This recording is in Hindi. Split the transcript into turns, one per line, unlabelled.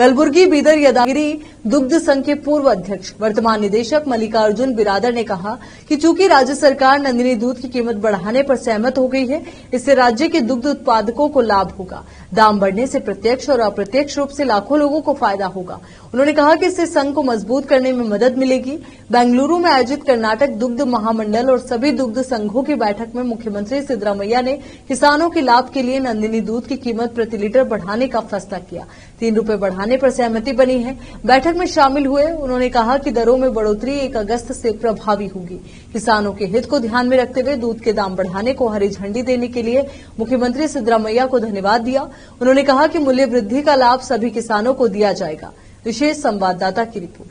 कलबुर्गी बीदर यदागिरी दुग्ध संघ के पूर्व अध्यक्ष, वर्तमान निदेशक मल्लिकार्जुन बिरादर ने कहा कि चूँकि राज्य सरकार नंदिनी दूध की कीमत बढ़ाने पर सहमत हो गई है, इससे राज्य के दुग्ध उत्पादकों को लाभ होगा। दाम बढ़ने से प्रत्यक्ष और अप्रत्यक्ष रूप से लाखों लोगों को फ़ायदा होगा। उन्होंने कहा कि इससे संघ को मज़बूत करने में मदद मिलेगी। बेंगलुरु में आयोजित कर्नाटक दुग्ध महामंडल और सभी दुग्ध संघों की बैठक में मुख्यमंत्री सिद्धरामैया ने किसानों के लाभ के लिए नंदिनी दूध की कीमत प्रति लीटर बढ़ाने का फैसला किया। तीन रुपये बढ़ाने पर सहमति बनी है। बैठक में शामिल हुए, उन्होंने कहा कि दरों में बढ़ोतरी एक अगस्त से प्रभावी होगी। किसानों के हित को ध्यान में रखते हुए दूध के दाम बढ़ाने को हरी झंडी देने के लिए मुख्यमंत्री सिद्धरामैया को धन्यवाद दिया। उन्होंने कहा कि मूल्य वृद्धि का लाभ सभी किसानों को दिया जाएगा। विशेष संवाददाता की रिपोर्ट।